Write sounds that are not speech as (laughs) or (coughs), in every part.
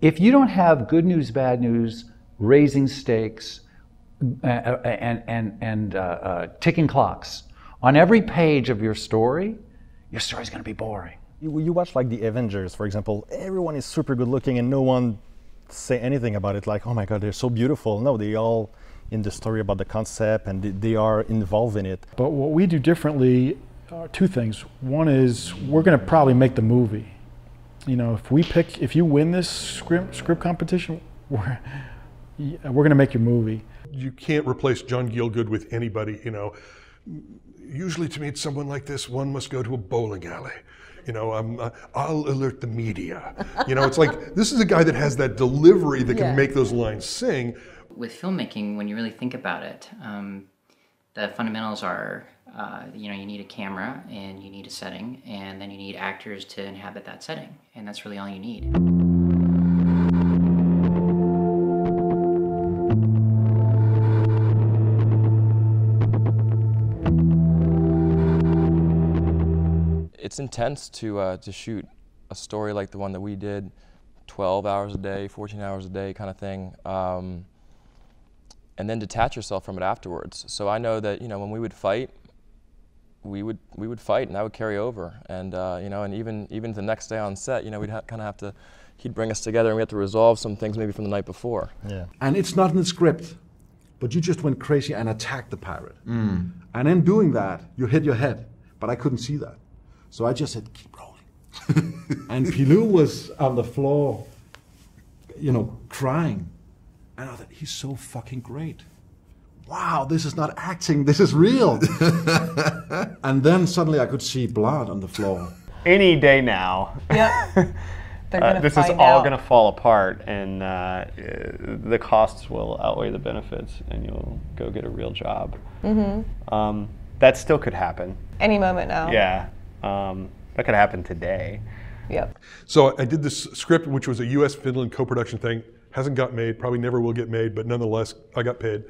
If you don't have good news, bad news, raising stakes, uh, and, and, and uh, uh, ticking clocks on every page of your story, your story's going to be boring. You, you watch like the Avengers, for example. Everyone is super good looking, and no one say anything about it. Like, oh my God, they're so beautiful. No, they all in the story about the concept, and they are involved in it. But what we do differently are two things. One is we're going to probably make the movie. You know, if we pick, if you win this script script competition, (laughs) we're we're going to make your movie. You can't replace John Gielgud with anybody. You know, usually to meet someone like this, one must go to a bowling alley. You know, um, uh, I'll alert the media. You know, it's like (laughs) this is a guy that has that delivery that can yeah. make those lines sing. With filmmaking, when you really think about it, um, the fundamentals are uh, you know, you need a camera and you need a setting, and then you need actors to inhabit that setting, and that's really all you need. It's intense to uh, to shoot a story like the one that we did, 12 hours a day, 14 hours a day, kind of thing. Um, and then detach yourself from it afterwards. So I know that you know when we would fight, we would we would fight, and that would carry over. And uh, you know, and even even the next day on set, you know, we'd kind of have to. He'd bring us together, and we had to resolve some things maybe from the night before. Yeah. And it's not in the script, but you just went crazy and attacked the pirate. Mm. And in doing that, you hit your head. But I couldn't see that, so I just said, "Keep rolling." (laughs) and Pilou was on the floor, you know, crying. And I thought, he's so fucking great wow, this is not acting, this is real. (laughs) and then suddenly I could see blood on the floor. Any day now. Yep. (laughs) Uh, this is all going to fall apart, and uh, the costs will outweigh the benefits, and you'll go get a real job. Mm-hmm. Um, that still could happen. Any moment now. Yeah. Um, that could happen today. Yep. So I did this script, which was a U.S. Finland co-production thing. Hasn't got made, probably never will get made, but nonetheless, I got paid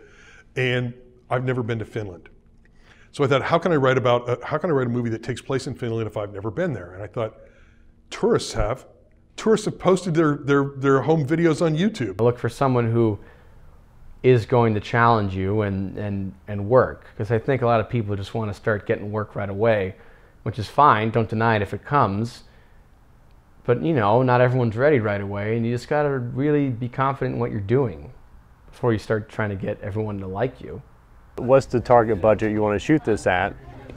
and I've never been to Finland. So I thought, how can I write about, uh, how can I write a movie that takes place in Finland if I've never been there? And I thought, tourists have. Tourists have posted their, their, their home videos on YouTube. Look for someone who is going to challenge you and, and, and work. Because I think a lot of people just want to start getting work right away, which is fine. Don't deny it if it comes. But, you know, not everyone's ready right away. And you just got to really be confident in what you're doing before you start trying to get everyone to like you. What's the target budget you want to shoot this at?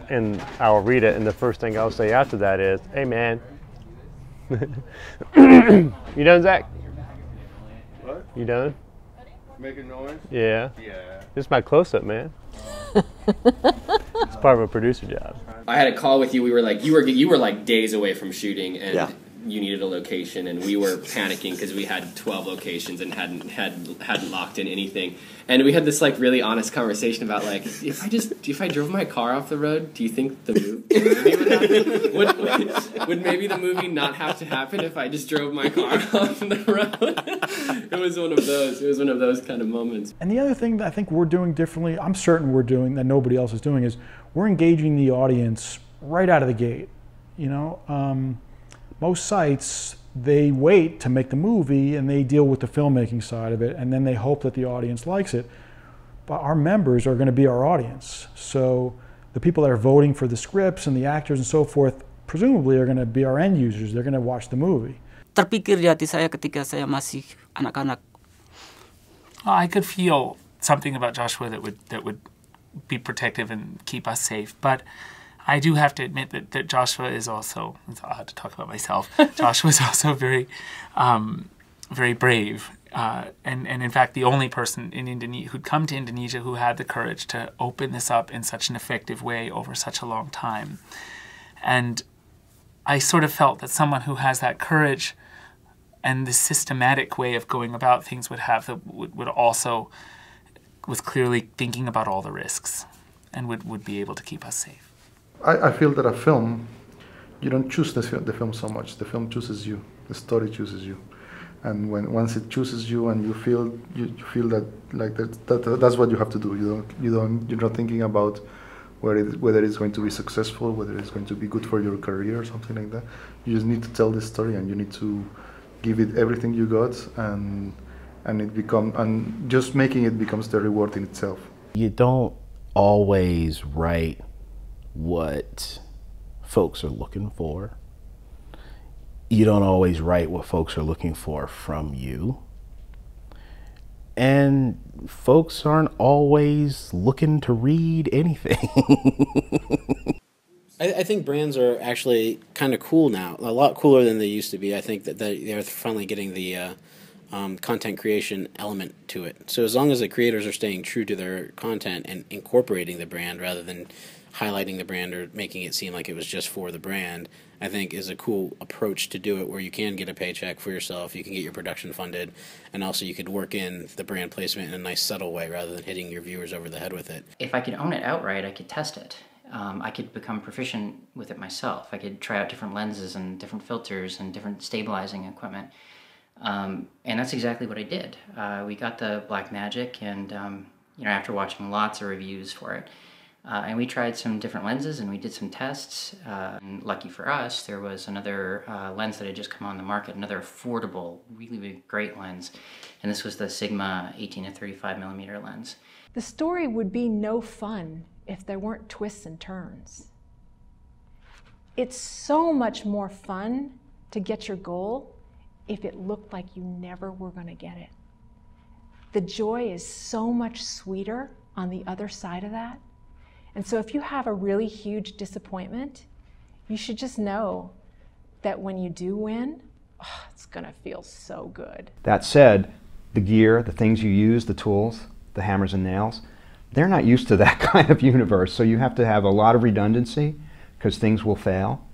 And I'll read it, and the first thing I'll say after that is, "Hey, man, (coughs) you done, Zach? What? You done? Making noise? Yeah. Yeah. This is my close-up, man. (laughs) it's part of a producer job. I had a call with you. We were like, you were you were like days away from shooting, and yeah you needed a location, and we were panicking because we had 12 locations and hadn't had hadn't locked in anything. And we had this like really honest conversation about like if I just if I drove my car off the road, do you think the movie would (laughs) would, would maybe the movie not have to happen if I just drove my car (laughs) off the road? it was one of those. It was one of those kind of moments. And the other thing that I think we're doing differently, I'm certain we're doing that nobody else is doing, is we're engaging the audience right out of the gate. You know. Um, most sites they wait to make the movie and they deal with the filmmaking side of it and then they hope that the audience likes it. But our members are going to be our audience. So the people that are voting for the scripts and the actors and so forth presumably are going to be our end users. They're going to watch the movie. Terpikir di hati saya ketika saya masih anak-anak. I could feel something about Joshua that would that would be protective and keep us safe but I do have to admit that, that Joshua is also, it's odd to talk about myself, (laughs) Joshua is also very, um, very brave. Uh, and, and in fact, the only person in Indonesia who'd come to Indonesia who had the courage to open this up in such an effective way over such a long time. And I sort of felt that someone who has that courage and the systematic way of going about things would have the, would, would also was clearly thinking about all the risks and would, would be able to keep us safe. I, I feel that a film, you don't choose the, the film so much. The film chooses you. The story chooses you. And when once it chooses you and you feel you, you feel that like that, that that's what you have to do. You don't you don't you're not thinking about whether it, whether it's going to be successful, whether it's going to be good for your career or something like that. You just need to tell the story and you need to give it everything you got, and and it become and just making it becomes the reward in itself. You don't always write what folks are looking for. You don't always write what folks are looking for from you. And folks aren't always looking to read anything. (laughs) I, I, think brands are actually kind of cool now, a lot cooler than they used to be. I think that they're finally getting the uh, um, content creation element to it. So as long as the creators are staying true to their content and incorporating the brand rather than highlighting the brand or making it seem like it was just for the brand, I think is a cool approach to do it where you can get a paycheck for yourself, you can get your production funded, and also you could work in the brand placement in a nice subtle way rather than hitting your viewers over the head with it. If I could own it outright, I could test it. Um, I could become proficient with it myself. I could try out different lenses and different filters and different stabilizing equipment. Um, and that's exactly what I did. Uh, we got the Blackmagic, and um, you know, after watching lots of reviews for it, uh, and we tried some different lenses and we did some tests. Uh, and lucky for us, there was another uh, lens that had just come on the market, another affordable, really, really great lens. And this was the Sigma 18 to 35 millimeter lens. The story would be no fun if there weren't twists and turns. It's so much more fun to get your goal if it looked like you never were going to get it. The joy is so much sweeter on the other side of that and so if you have a really huge disappointment, you should just know that when you do win, oh, it's going to feel so good. That said, the gear, the things you use, the tools, the hammers and nails, they're not used to that (laughs) kind of universe. So you have to have a lot of redundancy because things will fail.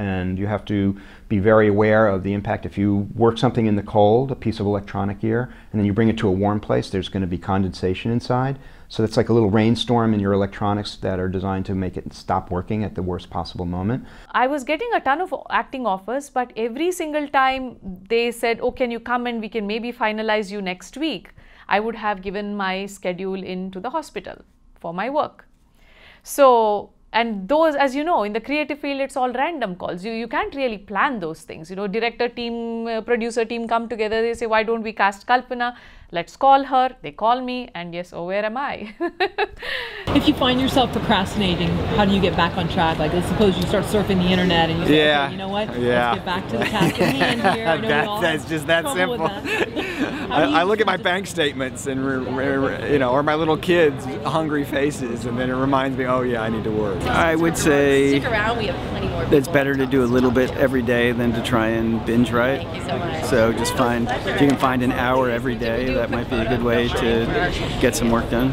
And you have to be very aware of the impact. If you work something in the cold, a piece of electronic gear, and then you bring it to a warm place, there's going to be condensation inside. So that's like a little rainstorm in your electronics that are designed to make it stop working at the worst possible moment. I was getting a ton of acting offers, but every single time they said, oh, can you come and we can maybe finalize you next week, I would have given my schedule into the hospital for my work. So and those as you know in the creative field it's all random calls. You you can't really plan those things. You know director team uh, producer team come together they say why don't we cast kalpana? Let's call her. They call me and yes oh where am i? (laughs) If you find yourself procrastinating how do you get back on track? Like let's suppose you start surfing the internet and you say yeah. Okay, you know what? Yeah. let's get back to the task at hand here. (laughs) That, that's just that simple (laughs) I, I, look at my bank statements and you know or my little kids hungry faces and then it reminds me oh yeah i need to work. I would say it's better to do a little bit every day than to try and binge write. So, so just find if you can find an hour every day that might be a good way to get some work done.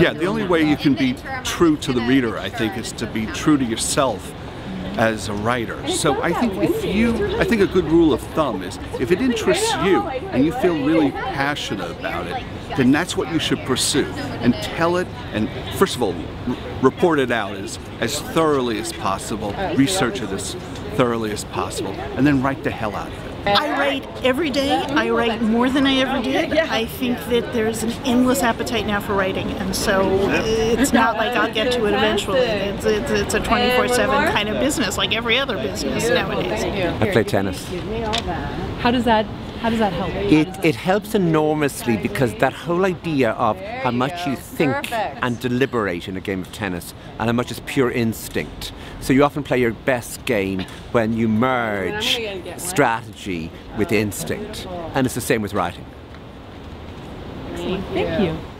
Yeah, the only way you can be true to the reader, I think, is to be true to yourself as a writer. So I think if you, I think a good rule of thumb is if it interests you and you feel really passionate about it, then that's what you should pursue and tell it and first of all, report it out as, as thoroughly as possible, research it as thoroughly as possible, and then write the hell out of it. I write every day. I write more than I ever did. I think that there's an endless appetite now for writing, and so it's not like I'll get to it eventually. It's, it's, it's a 24/7 kind of business, like every other business nowadays. I play tennis. How does that how does that help? It, it helps enormously because that whole idea of how much you think Perfect. and deliberate in a game of tennis and how much is pure instinct. So you often play your best game when you merge strategy with instinct. And it's the same with writing. Excellent. Thank you.